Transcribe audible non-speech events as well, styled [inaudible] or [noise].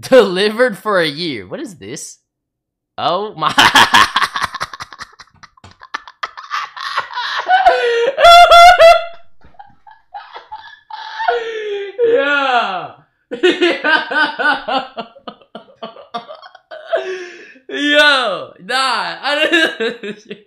[laughs] Delivered for a year. What is this? Oh my. [laughs] yeah. [laughs] Yo, nah, I don't.